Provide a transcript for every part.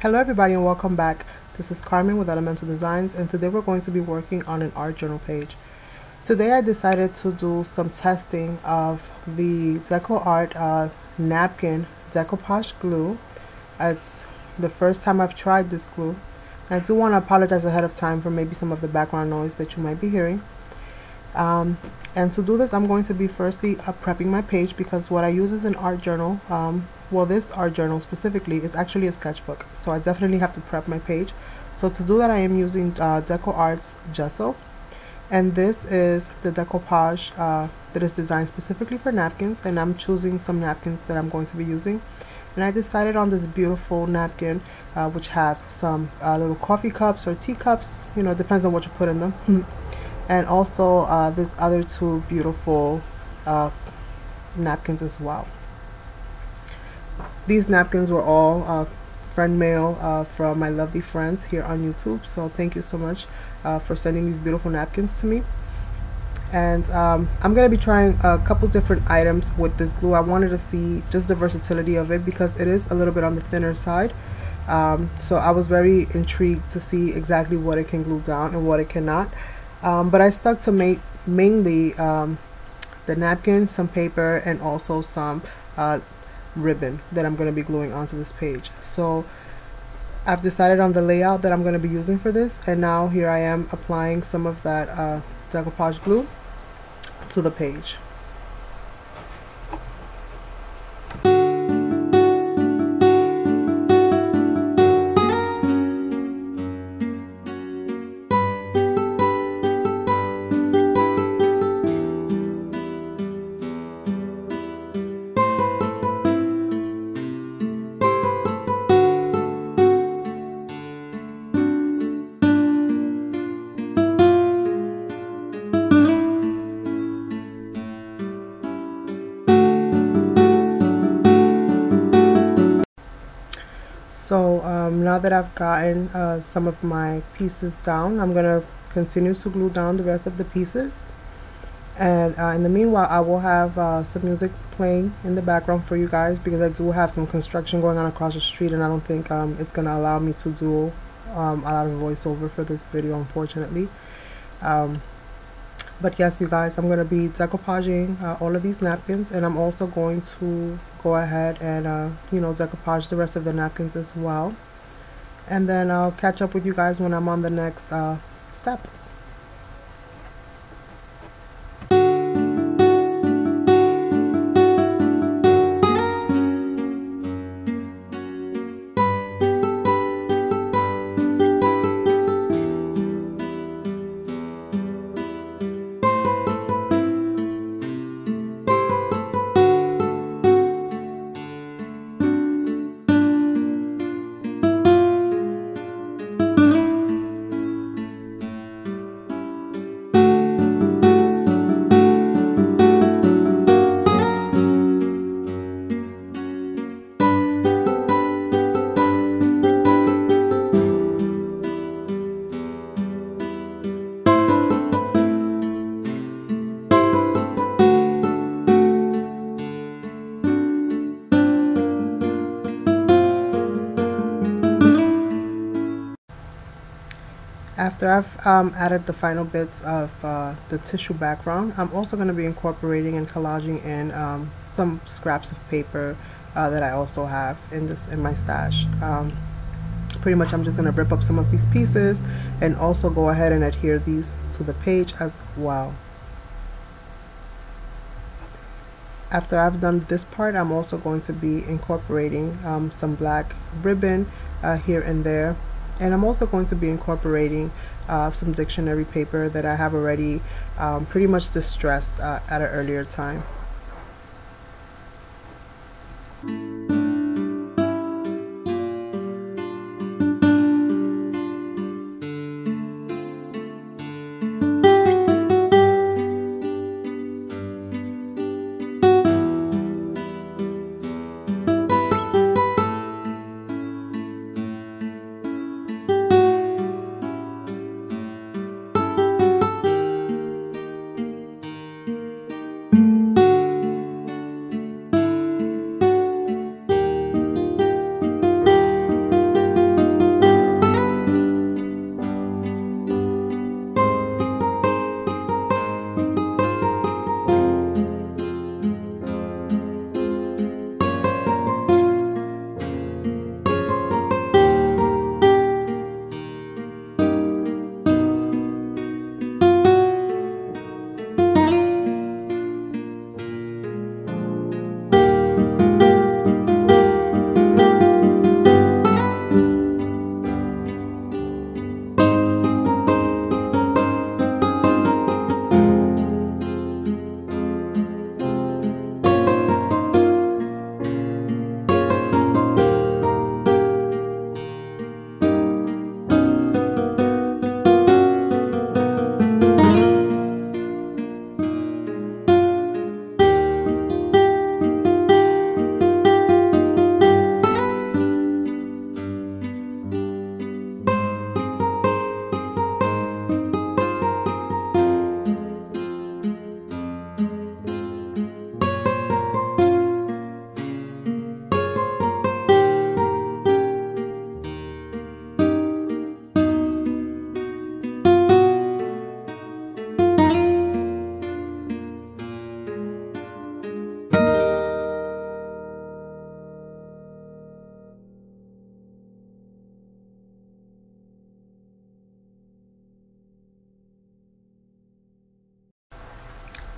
Hello everybody and welcome back. This is Carmen with Elemental Designs and today we're going to be working on an art journal page. Today I decided to do some testing of the Deco Art uh, napkin decoupage glue. It's the first time I've tried this glue. I do want to apologize ahead of time for maybe some of the background noise that you might be hearing. Um, and to do this I'm going to be firstly uh, prepping my page because what I use is an art journal. Um, well this art journal specifically is actually a sketchbook so I definitely have to prep my page. So to do that I am using uh, Deco Arts gesso. And this is the decoupage uh, that is designed specifically for napkins and I'm choosing some napkins that I'm going to be using. And I decided on this beautiful napkin uh, which has some uh, little coffee cups or teacups you know it depends on what you put in them and also uh, this other two beautiful uh, napkins as well. These napkins were all uh, friend mail uh, from my lovely friends here on YouTube so thank you so much uh, for sending these beautiful napkins to me. And um, I'm gonna be trying a couple different items with this glue. I wanted to see just the versatility of it because it is a little bit on the thinner side um, so I was very intrigued to see exactly what it can glue down and what it cannot um, but I stuck to ma mainly um, the napkin, some paper, and also some uh, ribbon that I'm going to be gluing onto this page. So I've decided on the layout that I'm going to be using for this and now here I am applying some of that uh, decoupage glue to the page. So um, now that I've gotten uh, some of my pieces down, I'm going to continue to glue down the rest of the pieces. And uh, in the meanwhile, I will have uh, some music playing in the background for you guys because I do have some construction going on across the street and I don't think um, it's going to allow me to do um, a lot of voiceover for this video, unfortunately. Um, but yes, you guys, I'm going to be decoupaging uh, all of these napkins and I'm also going to go ahead and, uh, you know, decoupage the rest of the napkins as well. And then I'll catch up with you guys when I'm on the next uh, step. I've um, added the final bits of uh, the tissue background, I'm also going to be incorporating and collaging in um, some scraps of paper uh, that I also have in this in my stash. Um, pretty much I'm just going to rip up some of these pieces and also go ahead and adhere these to the page as well. After I've done this part, I'm also going to be incorporating um, some black ribbon uh, here and there and I'm also going to be incorporating uh, some dictionary paper that I have already um, pretty much distressed uh, at an earlier time.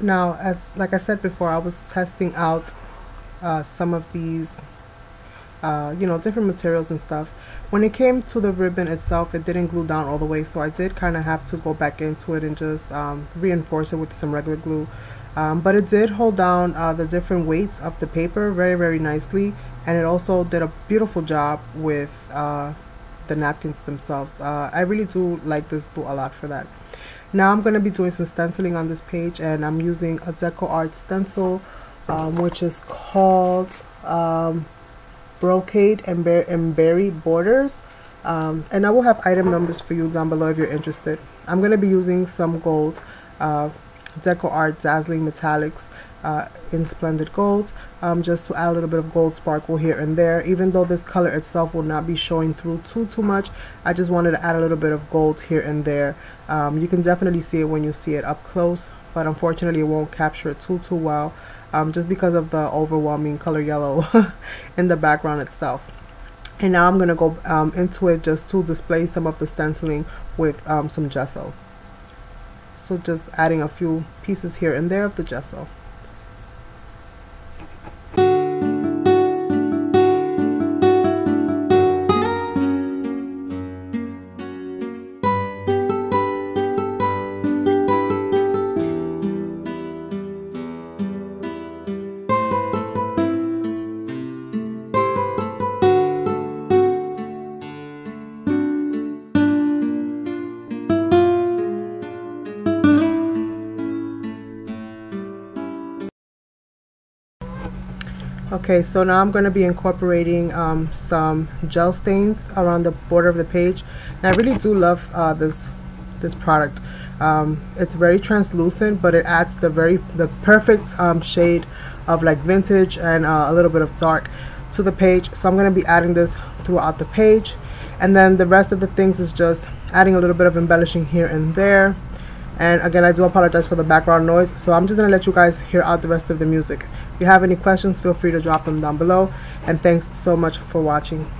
Now as like I said before I was testing out uh, some of these uh, you know different materials and stuff. When it came to the ribbon itself it didn't glue down all the way so I did kind of have to go back into it and just um, reinforce it with some regular glue. Um, but it did hold down uh, the different weights of the paper very very nicely and it also did a beautiful job with uh, the napkins themselves. Uh, I really do like this glue a lot for that now I'm going to be doing some stenciling on this page and I'm using a Deco Art stencil um, which is called um, Brocade and, Ber and Berry Borders. Um, and I will have item numbers for you down below if you're interested. I'm going to be using some gold, uh, Deco Art Dazzling Metallics uh, in Splendid Gold, um, just to add a little bit of gold sparkle here and there. Even though this color itself will not be showing through too, too much, I just wanted to add a little bit of gold here and there. Um, you can definitely see it when you see it up close, but unfortunately it won't capture it too, too well um, just because of the overwhelming color yellow in the background itself. And now I'm going to go um, into it just to display some of the stenciling with um, some gesso. So just adding a few pieces here and there of the gesso. Okay, so now I'm going to be incorporating um, some gel stains around the border of the page. And I really do love uh, this this product. Um, it's very translucent, but it adds the very the perfect um, shade of like vintage and uh, a little bit of dark to the page. So I'm going to be adding this throughout the page. And then the rest of the things is just adding a little bit of embellishing here and there. And again, I do apologize for the background noise. So I'm just going to let you guys hear out the rest of the music if you have any questions, feel free to drop them down below. And thanks so much for watching.